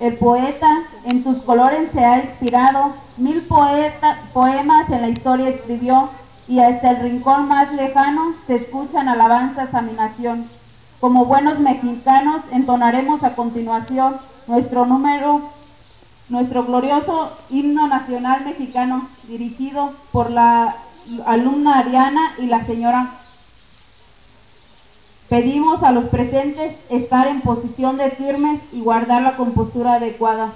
el poeta en sus colores se ha inspirado, mil poeta, poemas en la historia escribió y hasta el rincón más lejano se escuchan alabanzas a mi nación. Como buenos mexicanos entonaremos a continuación nuestro número, nuestro glorioso himno nacional mexicano dirigido por la alumna Ariana y la señora Pedimos a los presentes estar en posición de firmes y guardar la compostura adecuada.